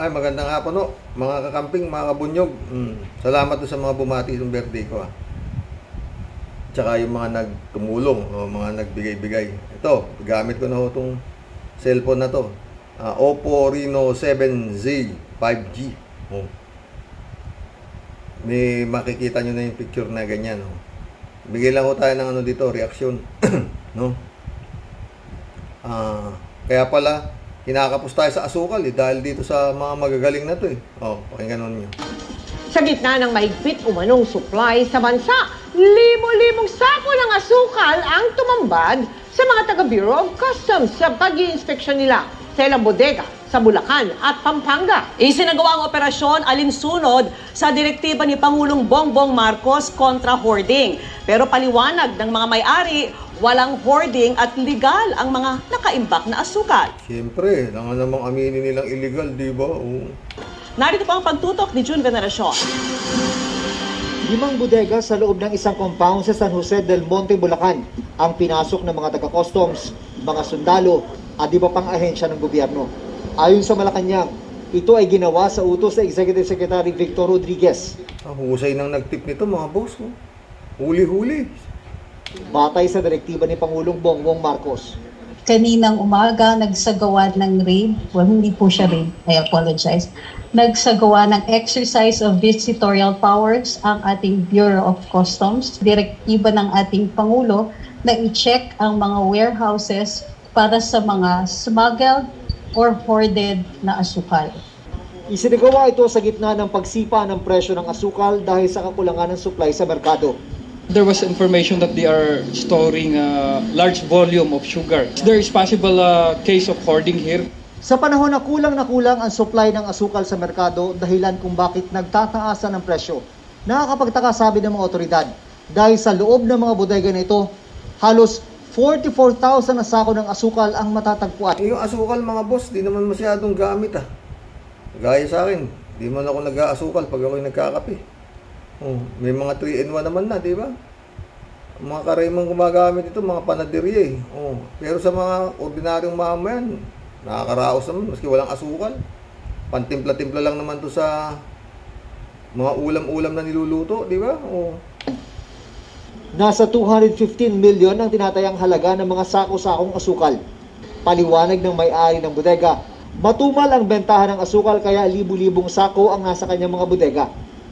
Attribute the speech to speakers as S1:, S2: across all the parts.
S1: Ay, magandang hapon no. Mga kakamping, mga kabunyog. Mm. Salamat doon sa mga bumati ng birthday ko ah. Tsaka yung mga nagtumulong, o mga nagbigay-bigay. Ito, gamit ko na ho itong cellphone na to. Ah, Oppo Reno 7Z 5G. Oh. May makikita nyo na yung picture na ganyan. Oh. Bigay lang ko tayo ng ano dito, reaksyon. no? Ah, kaya pala, kinakapos tayo sa asukal eh, dahil dito sa mga magagaling na to eh. Oh, pakinggan nun nyo.
S2: Sa gitna ng mahigpit umanong supply sa bansa, limo-limong sako ng asukal ang tumambad sa mga taga Bureau of Customs sa pag inspeksyon nila sa ilang bodega sa Bulacan at Pampanga.
S3: Isinagawa ang operasyon alinsunod sa direktiba ni Pangulong Bongbong Marcos kontra hoarding. Pero paliwanag ng mga may-ari, walang hoarding at legal ang mga nakaimbak na asukal.
S1: Siyempre, lang namang aminin nilang illegal, di ba? Oh.
S3: Narito po ang pagtutok ni June Veneracion.
S4: Limang bodega sa loob ng isang compound sa San Jose del Monte, Bulacan ang pinasok ng mga taga-customs, mga sundalo at iba pang ahensya ng gobyerno. Ayon sa Malacanang, ito ay ginawa sa utos sa Executive Secretary Victor Rodriguez.
S1: Ang husay nang nagtip nito, mga boss. Oh. Huli-huli.
S4: Batay sa direktiba ni Pangulong Bongbong Marcos.
S5: kaninang umaga nagsagawa ng raid, well hindi po siya raid, I apologize, nagsagawa ng exercise of visitorial powers ang ating Bureau of Customs, direktiba ng ating Pangulo na i-check ang mga warehouses para sa mga smuggled or hoarded na asukal.
S4: Isinagawa ito sa gitna ng pagsipa ng presyo ng asukal dahil sa kakulangan ng supply sa merkado.
S6: There was information that they are storing a large volume of sugar. There is possible uh, case of hoarding here.
S4: Sa panahon na kulang na kulang ang supply ng asukal sa merkado, dahilan kung bakit nagtataasan ng presyo. Nakakapagtaka sabi ng mga otoridad, dahil sa loob ng mga bodega na ito, halos 44,000 na sako ng asukal ang matatagpuan.
S1: Eh, yung asukal, mga boss, di naman masyadong gamit ah. Gaya sa akin, di man ako nag-aasukal pag ako'y nagkakape. Oh, may mga 3-in-1 naman na, di ba? Mga karemang gumagamit ito, mga panaderya eh. Oh, pero sa mga ordinaryong mamayan, nakakaraos naman, maski walang asukal. Pantimpla-timpla lang naman to sa mga ulam-ulam na niluluto, di ba? Oh.
S4: Nasa 215 million ang tinatayang halaga ng mga sako-sakong asukal. Paliwanag ng may-ari ng bodega, matumal ang bentahan ng asukal kaya libu-libong sako ang nasa kanyang mga bodega.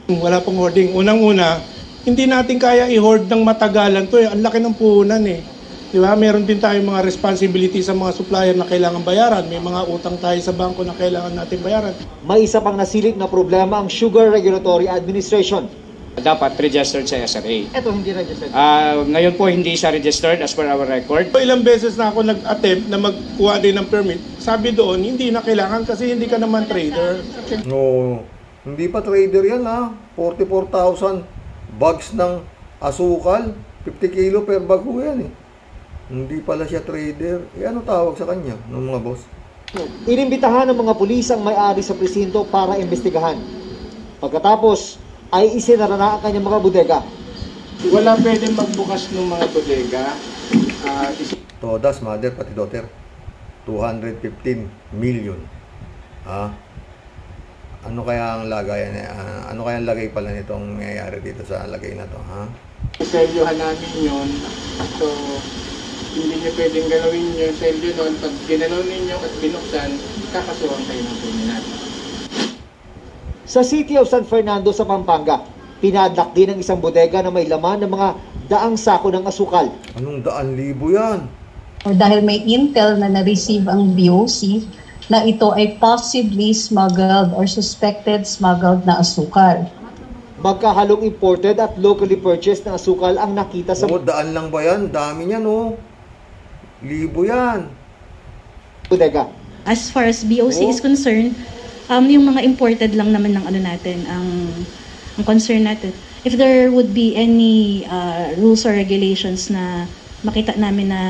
S7: Wala pong hoarding. Unang-una, hindi natin kaya i-hoard ng matagalan to eh. Ang laki ng puhunan eh. Di ba? Meron din tayong mga responsibility sa mga supplier na kailangan bayaran. May mga utang tayo sa bangko na kailangan natin bayaran.
S4: May isa pang nasilip na problema ang Sugar Regulatory Administration.
S8: dapat registered sa SRA.
S4: Ito hindi registered.
S8: Ah, ngayon po hindi siya registered as per our record.
S7: So, ilang beses na ako nag-attempt na magkuha din ng permit. Sabi doon, hindi na kailangan kasi hindi ka naman trader.
S1: No, hindi pa trader yan ha. 44,000 bags ng asukal. 50 kilo per bag ho yan eh. Hindi pala siya trader. Eh ano tawag sa kanya ng mga boss?
S4: Inimbitahan ng mga pulis ang may-ari sa presinto para imbestigahan. Pagkatapos, ay isinara na ang kanyang mga bodega.
S7: Wala pwedeng magbukas ng mga bodega. Ah,
S1: Todas, mother, pati daughter. 215 million. Ha? Ano kaya ang lagay ah, ano kaya ang lagay pala nitong nangyayari dito sa lagay na to, ha?
S7: Selyohan namin yun. So, hindi niyo pwedeng galawin yung selyo noon. Pag ginalaw ninyo at binuksan, kakasuhan kayo ng kriminal.
S4: Sa City of San Fernando sa Pampanga, pinadlak din ang isang bodega na may laman ng mga daang sako ng asukal.
S1: Anong daan libo yan?
S5: Or dahil may intel na na-receive ang BOC na ito ay possibly smuggled or suspected smuggled na asukal.
S4: Magkahalong imported at locally purchased na asukal ang nakita sa
S1: Oo, daan lang ba yan? Dami niyan, oh. Libo yan.
S4: bodega.
S9: As far as BOC
S1: Oh.
S9: is concerned, um, yung mga imported lang naman ng ano natin, ang, ang concern natin. If there would be any uh, rules or regulations na makita namin na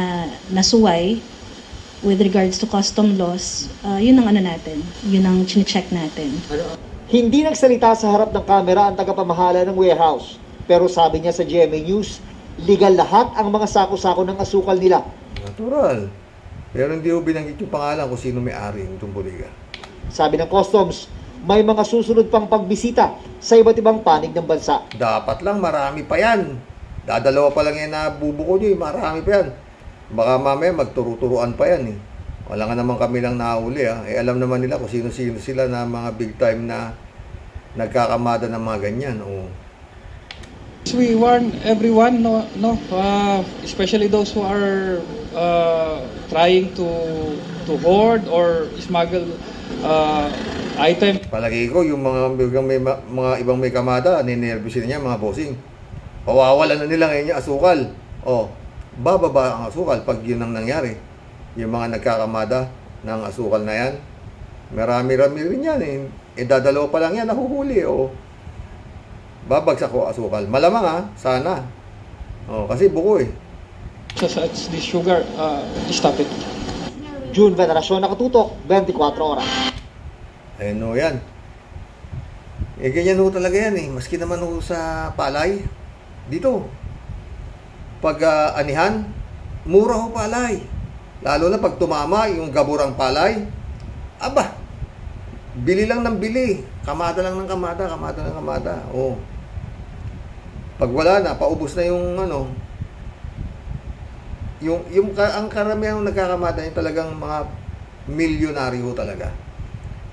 S9: nasuway with regards to custom laws, uh, yun ang ano natin, yun ang chine-check natin.
S4: Hindi nagsalita sa harap ng kamera ang tagapamahala ng warehouse. Pero sabi niya sa GMA News, legal lahat ang mga sako-sako ng asukal nila.
S1: Natural. Pero hindi ko binanggit yung pangalan kung sino may-ari nitong bodega.
S4: Sabi ng customs, may mga susunod pang pagbisita sa iba't ibang panig ng bansa.
S1: Dapat lang marami pa yan. Dadalawa pa lang yan na bubuko nyo, eh, marami pa yan. Baka mamaya magturo-turuan pa yan eh. Wala nga naman kami lang nahuli ah. Eh alam naman nila kung sino-sino sila na mga big time na nagkakamada ng mga ganyan. Oh.
S6: We warn everyone, no, no, uh, especially those who are uh, trying to to hoard or smuggle uh, item.
S1: Palagi ko yung mga, mga, may, mga ibang may kamada, ninervyusin niya mga bossing. Pawawalan na nila ngayon yung asukal. Oh, bababa ang asukal pag yun ang nangyari. Yung mga nagkakamada ng asukal na yan, marami-rami rin yan eh. Eh dadalawa pa lang yan, nahuhuli oh. Babagsak ko asukal. Malamang ha, sana. Oh, kasi buko eh.
S6: So, so it's this sugar, uh, stop it.
S4: June Veneracion nakatutok, 24 oras.
S1: Ayun ho yan. Eh, ganyan ho talaga yan eh. Maski naman ho sa palay. Dito. Pag ah, anihan, mura ho palay. Lalo na pag tumama yung gaburang palay. Aba, bili lang ng bili. Kamada lang ng kamada, kamada ng kamada. Oh. Pag wala na, paubos na yung ano, yung, yung ang karamihan ng nagkakamada yung talagang mga milyonaryo talaga.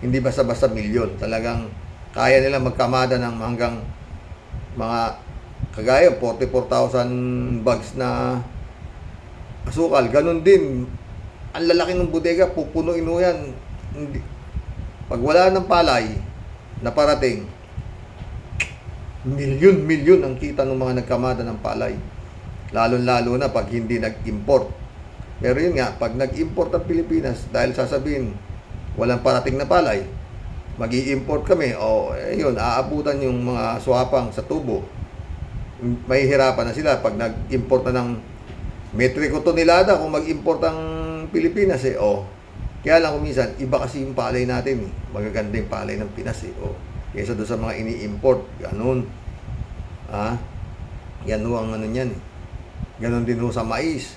S1: Hindi basta-basta milyon. Talagang kaya nila magkamada ng hanggang mga kagaya 44,000 bags na asukal. Ganon din. Ang lalaki ng bodega, pupunuin mo yan. Hindi. Pag wala ng palay na parating, milyon-milyon ang kita ng mga nagkamada ng palay. Lalo-lalo na pag hindi nag-import. Pero yun nga, pag nag-import ang Pilipinas, dahil sasabihin, walang parating na palay, mag import kami, o eh, yun, aabutan yung mga swapang sa tubo. May hirapan na sila pag nag-import na ng metriko tonelada kung mag-import ang Pilipinas eh, o. Kaya lang kuminsan, iba kasi yung palay natin eh. Magaganda yung palay ng Pinas eh, o. Kesa doon sa mga ini-import, ganun. Ah, yan ho ang ano niyan eh. Ganon din ho sa mais.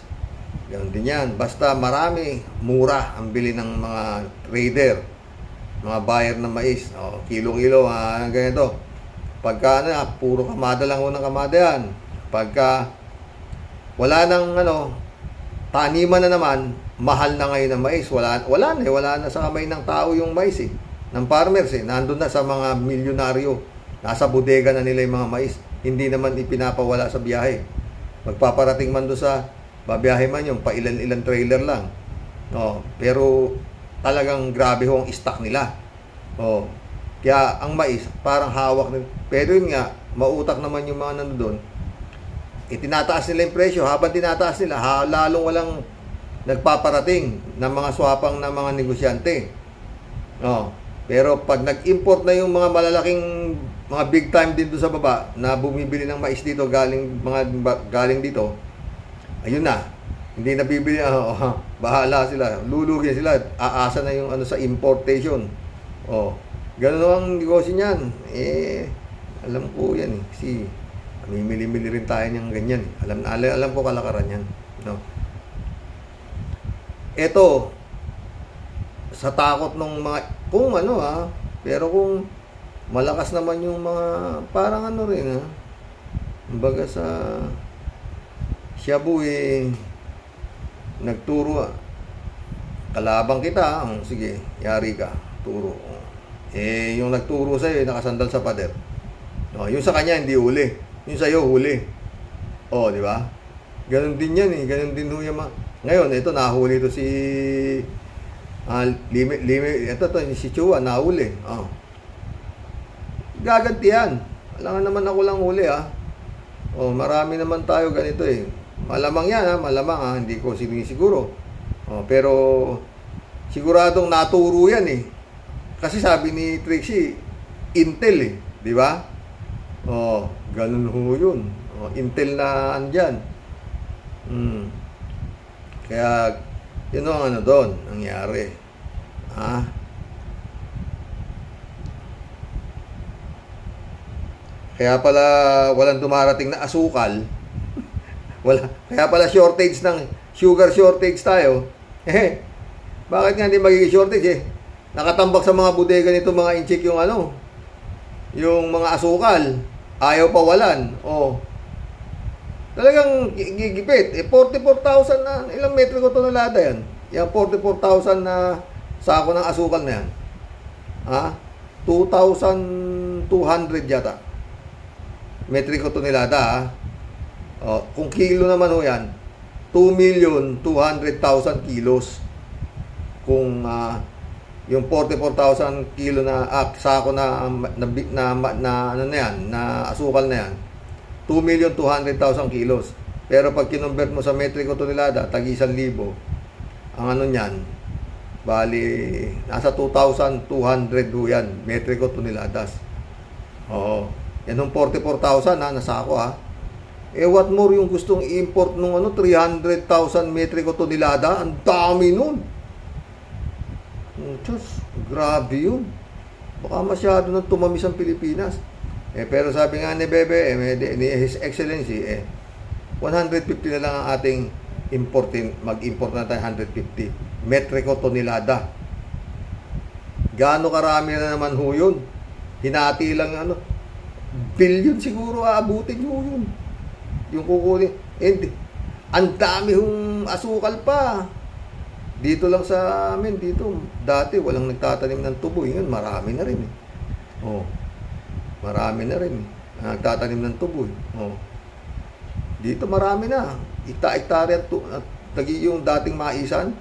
S1: Ganon din yan. Basta marami, mura ang bili ng mga trader, mga buyer ng mais. O, kilo-kilo, ah, ganito. Pagka ano, puro kamada lang ho ng kamada yan. Pagka wala nang ano, taniman na naman, mahal na ngayon ang mais. Wala, wala na eh. Wala na sa kamay ng tao yung mais eh. Ng farmers eh. Nandun na sa mga milyonaryo. Nasa bodega na nila yung mga mais. Hindi naman ipinapawala sa biyahe magpaparating man doon sa babiyahe man yung pa ilan-ilan trailer lang. No, pero talagang grabe ho ang stock nila. Oh. Kaya ang mais parang hawak ng pero yun nga mautak naman yung mga nandoon. Itinataas nila yung presyo habang tinataas nila ha, lalong walang nagpaparating ng mga swapang na mga negosyante. No. Pero pag nag-import na yung mga malalaking mga big time doon sa baba na bumibili ng mais dito galing mga galing dito ayun na hindi na bibili oh, bahala sila lulugi sila aasa na yung ano sa importation oh ganun ang negosyo niyan. Eh alam ko yan eh. Si mimili-mili rin tayo ng ganyan. Alam alam, alam ko kalakaran yan. No. Eto sa takot ng mga kung ano ha pero kung malakas naman yung mga parang ano rin ha. Kumbaga sa Shabu eh nagturo ah. kalabang kita oh, sige yari ka turo. Eh yung nagturo sa iyo nakasandal sa pader oh, yung sa kanya hindi huli yung sa iyo huli oh di ba ganun din yan eh ganun din yung mga ngayon ito nahuli to si ah, limi, limi, ito to si Chua nahuli oh gagantihan. Alangan naman ako lang huli ha. Oh, marami naman tayo ganito eh. Malamang yan ha, malamang ha, hindi ko sinisiguro. Oh, pero siguradong naturo yan eh. Kasi sabi ni Trixie, Intel eh, di ba? Oh, ganun ho yun. Oh, Intel na andyan. Hmm. Kaya, yun ang ano doon, nangyari. Ha? Kaya pala walang dumarating na asukal. Wala. Kaya pala shortage ng sugar shortage tayo. Eh, bakit nga hindi magiging shortage eh? Nakatambak sa mga bodega nito mga inchik yung ano, yung mga asukal. Ayaw pawalan. Oh. Talagang gigipit. Eh, 44,000 na, ilang metro ko tonelada yan? Yung 44,000 na sako ng asukal na yan. Ha? 2,200 yata. Metriko tonelada ha. Oh, kung kilo naman ho yan, 2,200,000 kilos. Kung uh, yung 44,000 kilo na ah, sako na, na, na, na, ano na yan, na asukal na yan, 2,200,000 kilos. Pero pag kinonvert mo sa metriko tonelada, tag 1,000, ang ano niyan, bali, nasa 2,200 ho yan, metriko toneladas. Oo. Yan yung 44,000 ha, nasa ako ha. Eh, what more yung gustong i-import nung ano, 300,000 metriko tonelada? Ang dami nun. Oh, Diyos, grabe yun. Baka masyado nang tumamis ang Pilipinas. Eh, pero sabi nga ni Bebe, eh, ni His Excellency, eh, 150 na lang ang ating importin, mag-import na tayo 150. Metriko tonelada. Gaano karami na naman ho yun? Hinati lang ano, billion siguro aabutin ho yun. Yung kukunin. And, ang dami hong asukal pa. Dito lang sa amin, dito, dati walang nagtatanim ng tubo. Ngayon, marami na rin eh. Oh. Marami na rin eh. Nagtatanim ng tubo eh. Oh. Dito marami na. Ita-hektarya at tagi yung dating maisan.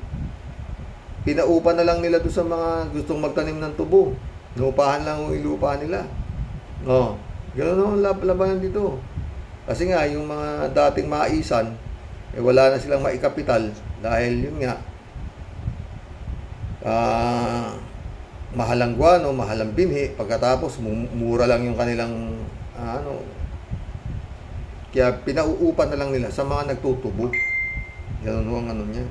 S1: Pinaupa na lang nila doon sa mga gustong magtanim ng tubo. Lupahan lang yung lupa nila. Oh. Ganun ang labanan dito. Kasi nga, yung mga dating maisan, eh, wala na silang maikapital dahil yun nga, uh, mahalang guano, mahalang binhi, pagkatapos mura lang yung kanilang uh, ano, kaya pinauupan na lang nila sa mga nagtutubo. Ganun ang ano niya.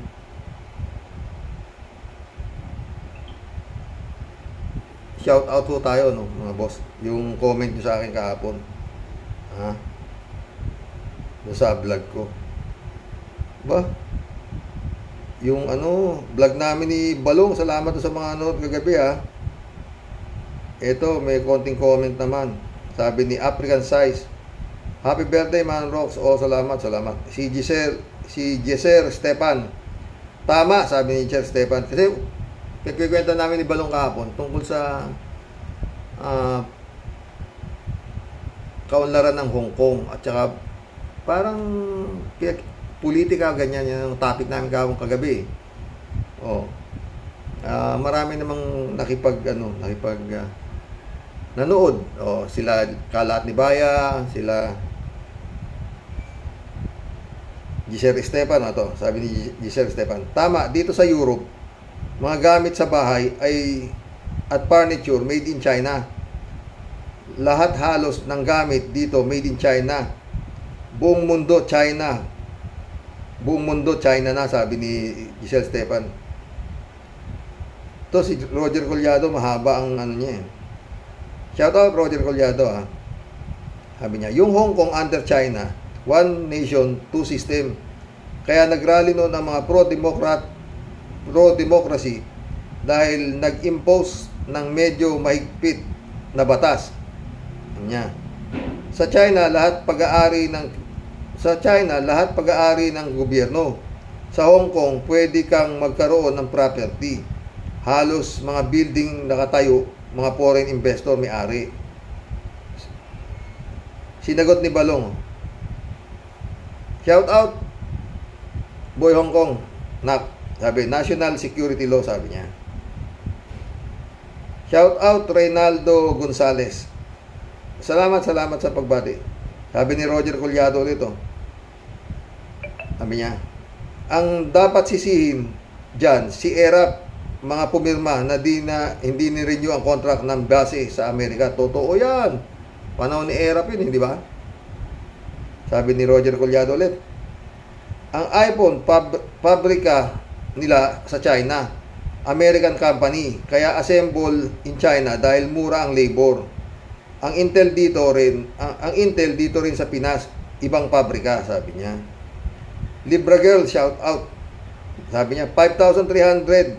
S1: Shout out po tayo, no, mga boss. Yung comment nyo sa akin kahapon. Ha? sa vlog ko. Ba? Yung ano, vlog namin ni Balong, salamat sa mga nanood kagabi ha. Ito, may konting comment naman. Sabi ni African Size. Happy birthday, Man Rocks. Oh, salamat, salamat. Si Giselle, si Giselle Stepan. Tama, sabi ni Giselle Stepan. Kasi, nagkikwenta namin ni Balong kahapon tungkol sa uh, kaunlaran ng Hong Kong at saka parang politika ganyan yan ang topic namin gawong kagabi. Oh. Uh, marami namang nakipag ano, nakipag uh, nanood. Oh, sila Kalat ni Baya, sila Giselle Esteban ato, sabi ni Giselle Esteban. Tama, dito sa Europe, mga gamit sa bahay ay at furniture made in China. Lahat halos ng gamit dito made in China buong mundo China buong mundo China na sabi ni Giselle Stefan to si Roger Collado mahaba ang ano niya eh. shout out Roger Collado ha ah. sabi niya yung Hong Kong under China one nation two system kaya nagrally noon ang mga pro-democrat pro-democracy dahil nag-impose ng medyo mahigpit na batas niya sa China lahat pag-aari ng sa China, lahat pag-aari ng gobyerno. Sa Hong Kong, pwede kang magkaroon ng property. Halos mga building nakatayo, mga foreign investor may-ari. Sinagot ni Balong. Shout out, Boy Hong Kong. Nak, sabi, National Security Law, sabi niya. Shout out, Reynaldo Gonzales. Salamat, salamat sa pagbati. Sabi ni Roger Collado dito. Sabi niya, ang dapat sisihin dyan, si ERAP, mga pumirma na di na hindi ni-renew ang contract ng base sa Amerika. Totoo yan. Panahon ni ERAP yun, hindi ba? Sabi ni Roger Collado ulit. Ang iPhone, pab- pabrika nila sa China. American company. Kaya assemble in China dahil mura ang labor. Ang Intel dito rin, ang, ang Intel dito rin sa Pinas, ibang pabrika, sabi niya. Libra Girl, shout out. Sabi niya, 5,300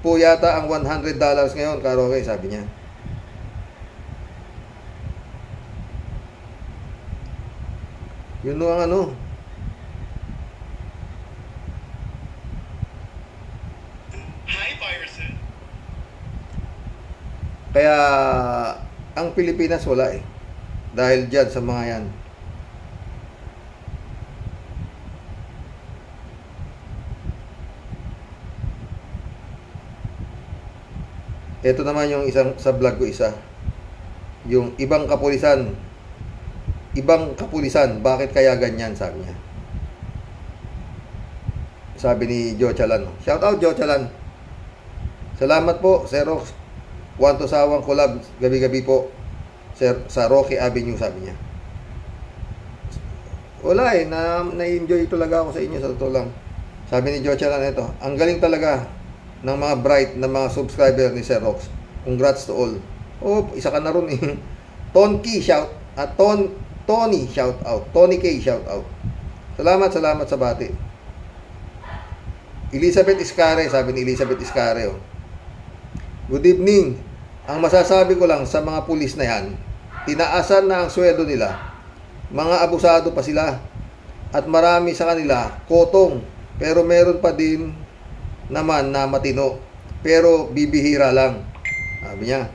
S1: po yata ang $100 ngayon, Karoke, sabi niya. Yun no ang ano. Kaya ang Pilipinas wala eh. Dahil dyan sa mga yan. Ito naman yung isang sa vlog ko isa. Yung ibang kapulisan. Ibang kapulisan, bakit kaya ganyan sabi niya. Sabi ni Joe Chalan. Shout out Joe Chalan. Salamat po, Xerox. One to Sawang collab gabi-gabi po sir, sa Rocky Avenue sabi niya. Wala eh, na, na-enjoy talaga ako sa inyo sa totoo lang. Sabi ni Joe Chalan ito, ang galing talaga ng mga bright na mga subscriber ni Sir Rox. Congrats to all. Oh, isa ka na ron eh. Tonki shout at Ton Tony shout out. Tony K shout out. Salamat, salamat sa bati. Elizabeth Iscare, sabi ni Elizabeth Iscare. Oh. Good evening. Ang masasabi ko lang sa mga pulis na yan, tinaasan na ang sweldo nila. Mga abusado pa sila. At marami sa kanila, kotong. Pero meron pa din naman na matino. Pero bibihira lang. Sabi niya,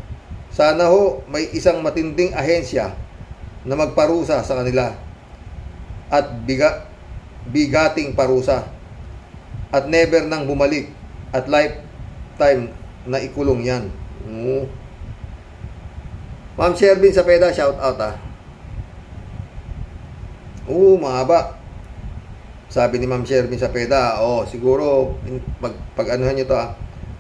S1: sana ho may isang matinding ahensya na magparusa sa kanila. At biga, bigating parusa. At never nang bumalik. At lifetime na ikulong yan. Oo. Ma'am Shervin Sapeda, shout out ah. Oo, mahaba. Sabi ni Ma'am Shervin Sapeda, oh, siguro pag, pag anuhan niyo to ah.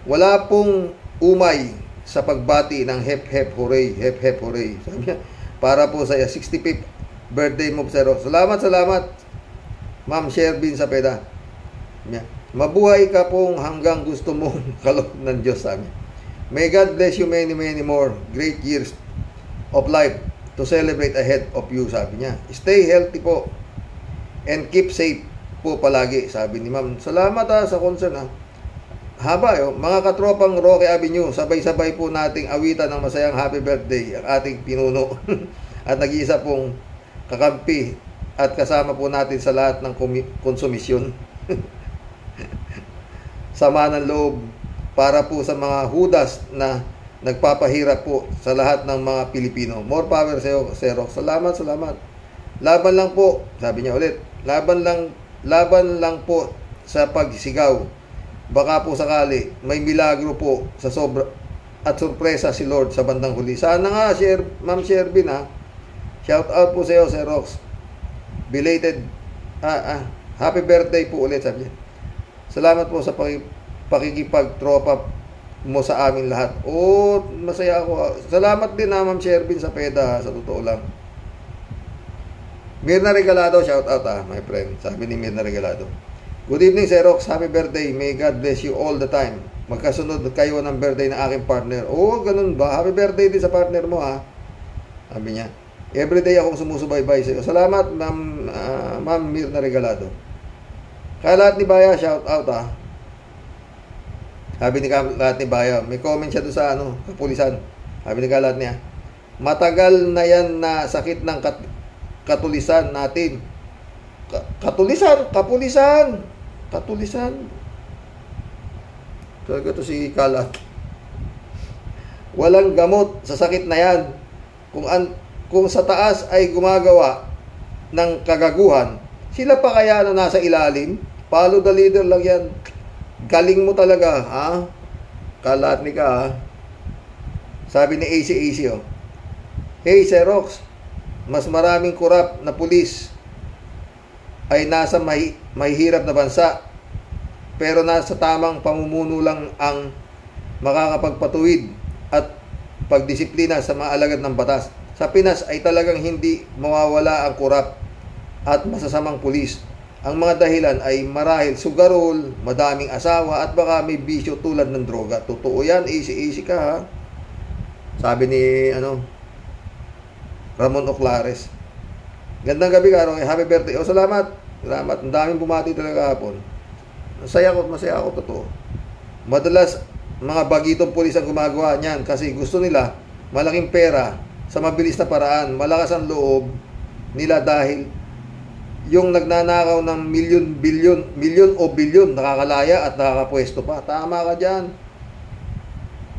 S1: Wala pong umay sa pagbati ng hep hep hooray, hep hep hooray. Sabi niya, para po sa 65th birthday mo, Sero. Salamat, salamat. Ma'am Shervin Sapeda. Niya. Mabuhay ka pong hanggang gusto mong kaloob ng Diyos sa amin. May God bless you many, many more great years of life to celebrate ahead of you, sabi niya. Stay healthy po and keep safe po palagi, sabi ni ma'am. Salamat ha, sa concern ha. Haba yo, mga katropang Roque Avenue, sabay-sabay po nating awitan ng masayang happy birthday ang ating pinuno at nag-iisa pong kakampi at kasama po natin sa lahat ng konsumisyon. Sama ng loob para po sa mga hudas na nagpapahirap po sa lahat ng mga Pilipino. More power sa iyo, Zero. Salamat, salamat. Laban lang po, sabi niya ulit. Laban lang, laban lang po sa pagsigaw. Baka po sakali may milagro po sa sobra at sorpresa si Lord sa bandang huli. Sana nga, share, Ma'am Shervin ha. Shout out po sa iyo, Sir Rox. Belated ah, ah, happy birthday po ulit sabi niya. Salamat po sa pakikipagtropa mo sa amin lahat. Oh, masaya ako. Salamat din na Ma'am Shervin sa PEDA, sa totoo lang. Mirna Regalado, shout out ah, my friend. Sabi ni Mirna Regalado. Good evening, Sir Rox. Happy birthday. May God bless you all the time. Magkasunod kayo ng birthday ng aking partner. Oh, ganun ba? Happy birthday din sa partner mo, ha? Sabi niya. Everyday akong sumusubaybay sa iyo. Salamat, Ma'am uh, Ma'am Mirna Regalado. Kaya lahat ni Baya, shout out, ha? Sabi ni lahat ni Baya, may comment siya doon sa ano, kapulisan. Sabi ni lahat niya, matagal na yan na sakit ng kat katulisan natin. Ka katulisan, kapulisan, katulisan. Talaga to si Kalat. Walang gamot sa sakit na yan. Kung, an kung sa taas ay gumagawa ng kagaguhan, sila pa kaya na nasa ilalim? Follow the leader lang yan. Galing mo talaga, ha? Kalat ni ka, ha? Sabi ni AC AC, oh. Hey, Xerox, mas maraming kurap na pulis ay nasa may, mahihirap na bansa pero nasa tamang pamumuno lang ang makakapagpatuwid at pagdisiplina sa mga alagad ng batas. Sa Pinas ay talagang hindi mawawala ang kurap at masasamang pulis. Ang mga dahilan ay marahil sugarol, madaming asawa at baka may bisyo tulad ng droga. Totoo yan, easy-easy ka ha. Sabi ni ano Ramon Oclares. Gandang gabi Karo, happy birthday. Oh, salamat. Salamat. Ang daming bumati talaga hapon. Masaya ako, masaya ako totoo. Madalas mga bagitong pulis ang gumagawa niyan kasi gusto nila malaking pera sa mabilis na paraan. Malakas ang loob nila dahil yung nagnanakaw ng milyon, bilyon, milyon o bilyon nakakalaya at nakakapwesto pa. Tama ka dyan.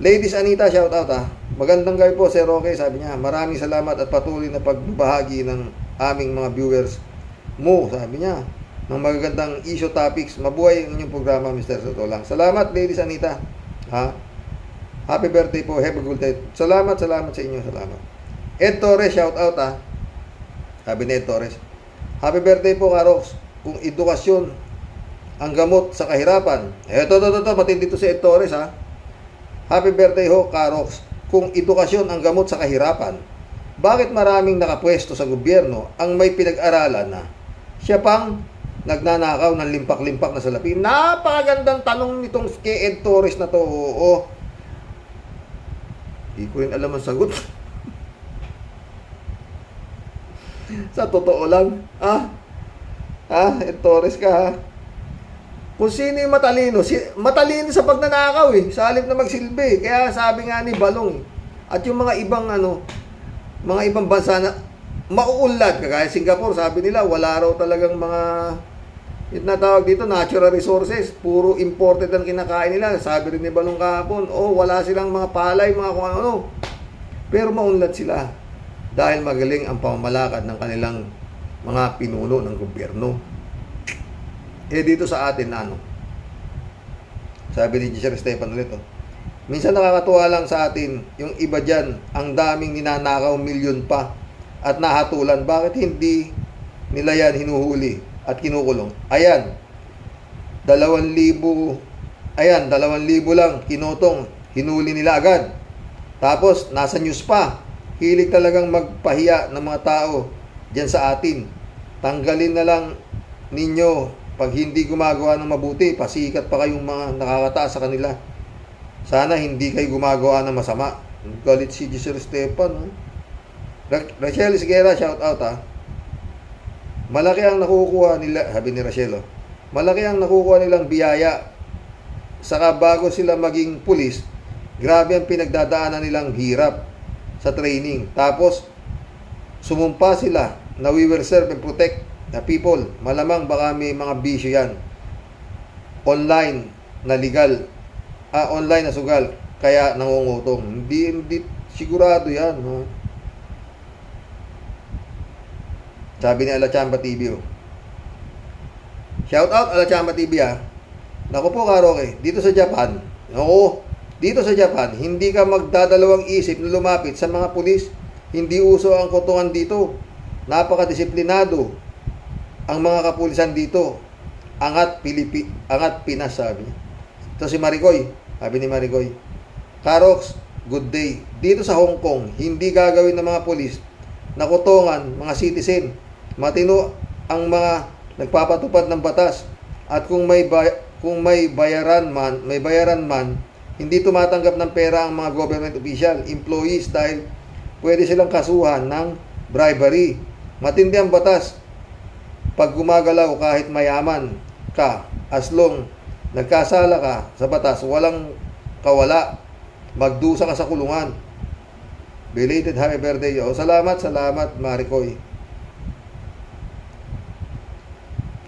S1: Ladies Anita, shout out ha. Magandang gabi po, Sir Roque, sabi niya. Maraming salamat at patuloy na pagbabahagi ng aming mga viewers mo, sabi niya. Ng magagandang issue topics. Mabuhay ang inyong programa, Mr. Sotolang. Salamat, Ladies Anita. Ha? Happy birthday po. Have a good day. Salamat, salamat sa inyo. Salamat. Ed Torres, shout out ha. Sabi ni Ed Torres. Happy birthday po, Karox. Kung edukasyon ang gamot sa kahirapan. Eto, to, to, to, matindi to si Ed Torres, ha. Happy birthday ho, Karox. Kung edukasyon ang gamot sa kahirapan, bakit maraming nakapwesto sa gobyerno ang may pinag-aralan na siya pang nagnanakaw ng limpak-limpak na salapi? Napakagandang tanong nitong kay Ed Torres na to. Oo. Hindi ko rin alam ang sagot. sa totoo lang. Ah, Ed Torres ka ha. Kung sino yung matalino, si, matalino sa pagnanakaw eh, sa halip na magsilbi. Kaya sabi nga ni Balong, eh. at yung mga ibang ano, mga ibang bansa na mauunlad, kagaya Singapore, sabi nila, wala raw talagang mga yung natawag dito, natural resources, puro imported ang kinakain nila. Sabi rin ni Balong kahapon, oh, wala silang mga palay, mga kung ano. Pero maunlad sila dahil magaling ang pamamalakad ng kanilang mga pinuno ng gobyerno. Eh dito sa atin ano? Sabi ni Sir Stefan ulit oh. Minsan nakakatuwa lang sa atin yung iba diyan, ang daming ninanakaw milyon pa at nahatulan. Bakit hindi nila yan hinuhuli at kinukulong? Ayan. Dalawan libo ayan, dalawan libo lang kinutong, hinuli nila agad. Tapos, nasa news pa. Hilig talagang magpahiya ng mga tao diyan sa atin. Tanggalin na lang ninyo pag hindi gumagawa ng mabuti, pasikat pa kayong mga nakakataas sa kanila. Sana hindi kayo gumagawa ng masama. Galit si Giselle Stefan. Oh. Ra- Rachel Sigera, shout out ha. Malaki ang nakukuha nila, sabi ni Rachel, oh. malaki ang nakukuha nilang biyaya. Saka bago sila maging pulis, grabe ang pinagdadaanan nilang hirap sa training. Tapos, sumumpa sila na we will serve and protect the people. Malamang baka may mga bisyo yan. Online na legal. Ah, online na sugal. Kaya nangungutong. Hindi, hindi sigurado yan. No? Sabi ni Alachamba TV. Oh. Shout out Alachamba TV ah. Naku po Karoke, dito sa Japan, oo, dito sa Japan, hindi ka magdadalawang isip na lumapit sa mga pulis. Hindi uso ang kotongan dito. Napakadisiplinado ang mga kapulisan dito. Angat Pilipi, angat Pinas sabi. Ito si Maricoy, sabi ni Maricoy. Karox, good day. Dito sa Hong Kong, hindi gagawin ng mga pulis na kotongan, mga citizen. Matino ang mga nagpapatupad ng batas. At kung may kung may bayaran man, may bayaran man, hindi tumatanggap ng pera ang mga government official, employees dahil pwede silang kasuhan ng bribery. Matindi ang batas. Pag gumagalaw kahit mayaman ka, as long nagkasala ka sa batas, walang kawala, magdusa ka sa kulungan. Belated happy birthday. O, salamat, salamat, Maricoy.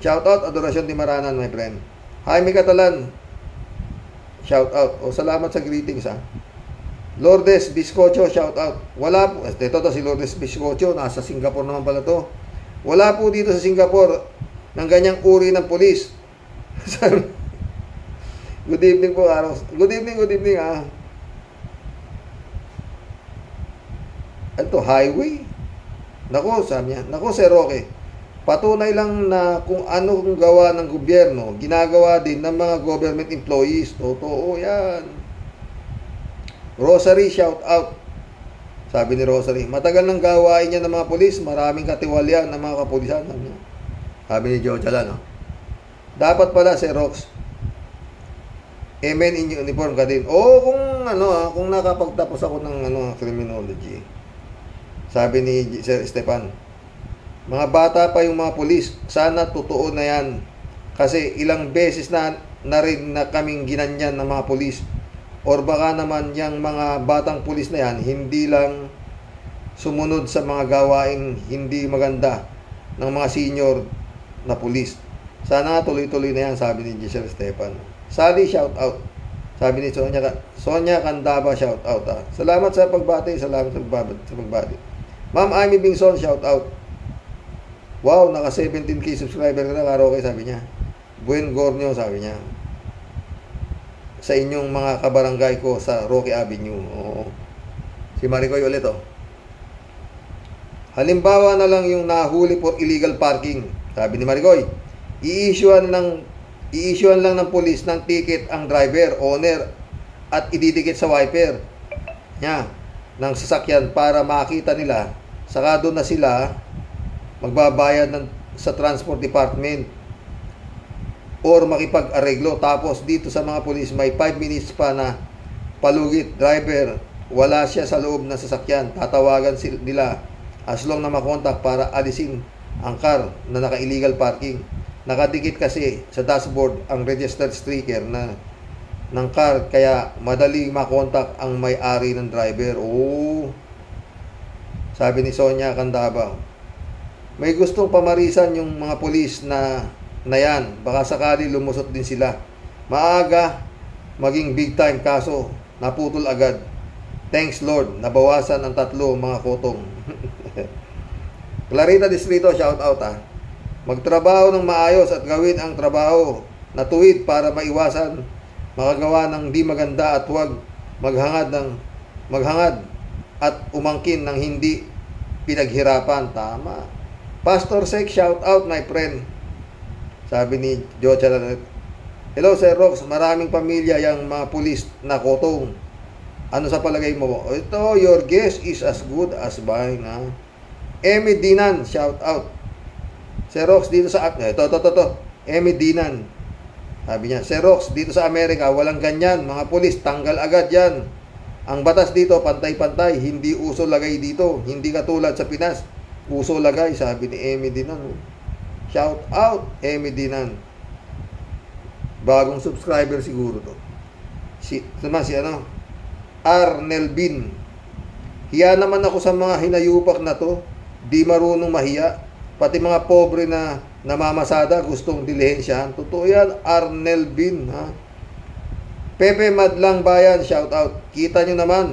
S1: Shout out, adorasyon di Maranan, my friend. Jaime Catalan. Shout out. O, salamat sa greetings, ha. Lourdes Biscocho, shout out. Wala po, ito to si Lourdes Biscocho, nasa Singapore naman pala to. Wala po dito sa Singapore ng ganyang uri ng polis. good evening po, Aros. Good evening, good evening, ah. Ito, highway. Nako, sabi niya. Nako, Sir Roque. Patunay lang na kung ano kung gawa ng gobyerno, ginagawa din ng mga government employees. Totoo yan. Rosary, shout out. Sabi ni Rosary, matagal nang gawain niya ng mga polis, maraming katiwalian ng mga kapulisan. Niya. Sabi ni Joe Chala, no? Dapat pala si Rox, Amen in uniform ka din. Oo, kung ano ah, kung nakapagtapos ako ng ano, criminology. Sabi ni Sir Stepan, mga bata pa yung mga pulis, sana totoo na yan. Kasi ilang beses na, na rin na kaming ginanyan ng mga pulis. Or baka naman yung mga batang pulis na yan, hindi lang sumunod sa mga gawaing hindi maganda ng mga senior na pulis. Sana nga tuloy-tuloy na yan, sabi ni Giselle Stefan. Sally, shout out. Sabi ni Sonia, Sonia Candaba, shout out. Ah. Salamat sa pagbati, salamat sa pagbati. Ma'am Amy Bingson, shout out. Wow, naka 17k subscriber ka na, karaoke, sabi niya. Buen Gornio, sabi niya. Sa inyong mga kabarangay ko sa Rocky Avenue. Oo. Si Maricoy ulit, oh. Halimbawa na lang yung nahuli for illegal parking. Sabi ni Maricoy, i-issuean ng i-issuean lang ng pulis ng ticket ang driver, owner at ididikit sa wiper niya ng sasakyan para makita nila saka doon na sila magbabayad ng, sa transport department or makipag-areglo tapos dito sa mga pulis may 5 minutes pa na palugit driver wala siya sa loob ng sasakyan tatawagan sila nila as long na makontak para alisin ang car na naka-illegal parking. Nakadikit kasi sa dashboard ang registered sticker na ng car kaya madali makontak ang may-ari ng driver. Oo. Sabi ni Sonia Candaba. May gustong pamarisan yung mga pulis na na yan. Baka sakali lumusot din sila. Maaga maging big time kaso naputol agad. Thanks Lord, nabawasan ang tatlo mga kotong. Clarita Distrito, shout out ah. Magtrabaho ng maayos at gawin ang trabaho na tuwid para maiwasan makagawa ng di maganda at huwag maghangad ng maghangad at umangkin ng hindi pinaghirapan. Tama. Pastor Sek, shout out my friend. Sabi ni Chalanet. Hello Sir Rox, maraming pamilya yung mga pulis na kotong. Ano sa palagay mo? Ito, your guess is as good as mine. Ha? Emi Dinan, shout out. Xerox dito sa ito, ito, ito, ito. Emi Dinan. Sabi niya, Xerox dito sa Amerika, walang ganyan. Mga pulis, tanggal agad yan. Ang batas dito, pantay-pantay. Hindi uso lagay dito. Hindi katulad sa Pinas. Uso lagay, sabi ni Emi Dinan. Shout out, Emi Dinan. Bagong subscriber siguro to. Si, naman si ano? Arnel Bin. Hiya naman ako sa mga hinayupak na to di marunong mahiya. Pati mga pobre na namamasada gustong dilihensyahan. Totoo yan, Arnel Bin. Ha? Pepe Madlang Bayan, shout out. Kita nyo naman,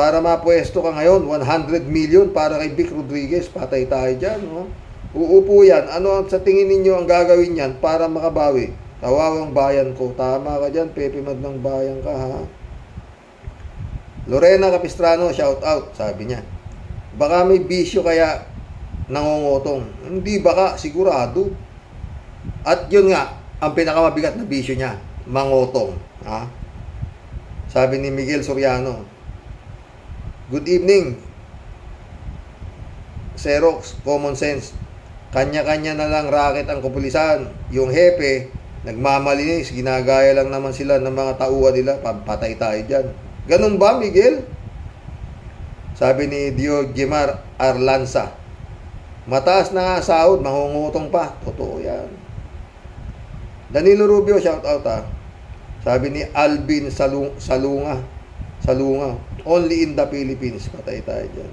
S1: para mapwesto ka ngayon, 100 million para kay Vic Rodriguez. Patay tayo dyan. No? Uupo yan. Ano sa tingin ninyo ang gagawin yan para makabawi? Kawawang bayan ko. Tama ka dyan, Pepe Madlang Bayan ka ha. Lorena Capistrano, shout out, sabi niya. Baka may bisyo kaya nangongotong. Hindi baka, sigurado. At yun nga, ang pinakamabigat na bisyo niya, mangotong. Ha? Sabi ni Miguel Soriano, Good evening, Xerox, common sense. Kanya-kanya na lang racket ang kapulisan. Yung hepe, nagmamalinis, ginagaya lang naman sila ng mga tauhan nila. Patay tayo dyan. Ganun ba, Miguel? Sabi ni Dio Gemar Arlanza, mataas na nga sahod, mangungutong pa. Totoo yan. Danilo Rubio, shout out ha. Sabi ni Alvin Salung Salunga, Salunga, only in the Philippines. Patay tayo dyan.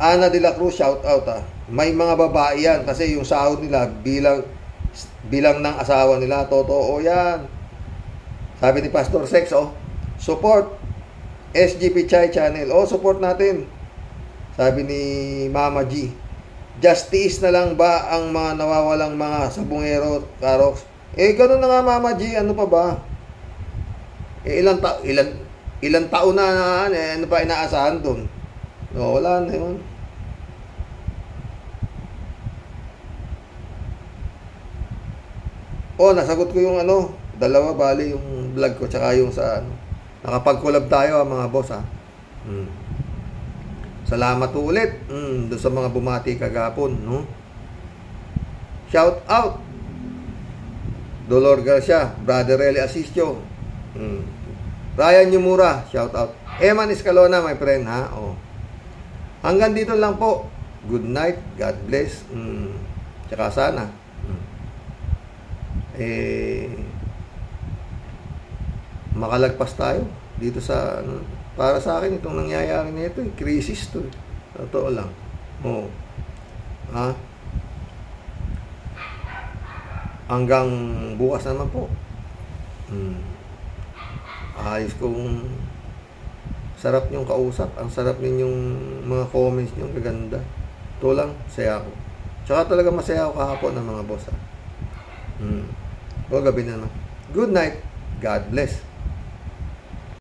S1: Ana de la Cruz, shout out ha. May mga babae yan kasi yung sahod nila bilang bilang ng asawa nila. Totoo yan. Sabi ni Pastor Sex, oh, support SGP Chai Channel. Oh, support natin. Sabi ni Mama G, justice na lang ba ang mga nawawalang mga sabungero, karoks? Eh, gano'n na nga Mama G, ano pa ba? Eh, ilang, ta ilan, ilang taon na, na eh, ano pa inaasahan doon? No, wala na yun. Oh, nasagot ko yung ano, dalawa bali yung vlog ko tsaka yung sa ano. Nakapag-collab tayo mga boss ha. Hmm. Salamat po ulit hmm, doon sa mga bumati kagapon, no? Shout out Dolor Garcia, Brother Eli Asistio. Hmm. Ryan Yumura, shout out. Eman Escalona, my friend, ha? Oh. Hanggang dito lang po. Good night. God bless. Hmm. Tsaka sana. Hmm. eh, makalagpas tayo dito sa, ano, para sa akin, itong nangyayari nito, eh, crisis to. eh. Totoo lang. Oo. Ha? Hanggang bukas naman po. Hmm. Ayos kong sarap niyong kausap. Ang sarap ninyong mga comments niyong gaganda. Ito lang, saya ako. Tsaka talaga masaya ako kahapon ng mga boss. Ha? Hmm. O gabi na naman. Good night. God bless.